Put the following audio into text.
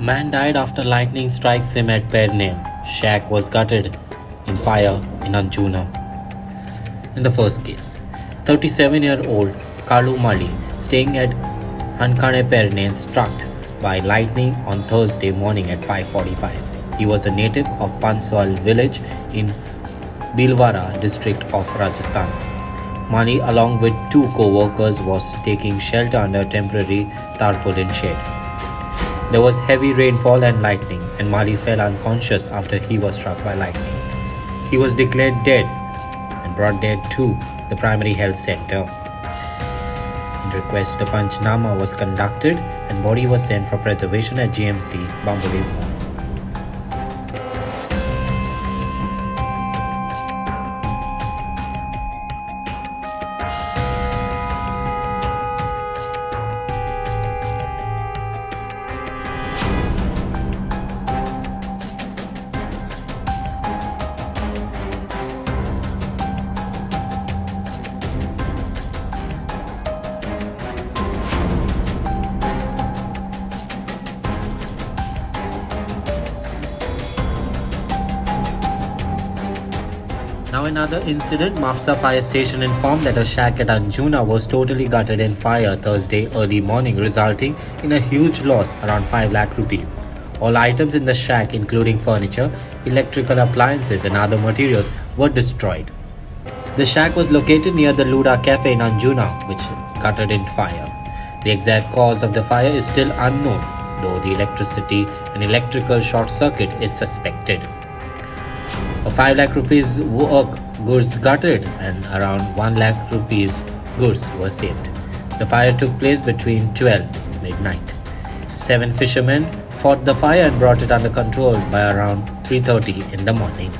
Man died after lightning strikes him at Pernem. Shack was gutted in fire in Anjuna. In the first case, 37-year-old Kalu Mali, staying at Hankhane Pernem, struck by lightning on Thursday morning at 5:45. He was a native of Panswal village in Bhilwara district of Rajasthan. Mali, along with two co-workers, was taking shelter under a temporary tarpaulin shed. There was heavy rainfall and lightning, and Mali fell unconscious after he was struck by lightning. He was declared dead and brought dead to the primary health center. Inquest, the Panchnama was conducted and body was sent for preservation at GMC, Bamboli. Now another incident, Mapsa fire station informed that a shack at Anjuna was totally gutted in fire Thursday early morning resulting in a huge loss around 5 lakh rupees. All items in the shack including furniture, electrical appliances and other materials were destroyed. The shack was located near the Luda Cafe in Anjuna which gutted in fire. The exact cause of the fire is still unknown though the electricity and electrical short circuit is suspected. A 5 lakh rupees work goods gutted and around 1 lakh rupees goods were saved. The fire took place between 12 midnight. Seven fishermen fought the fire and brought it under control by around 3:30 in the morning.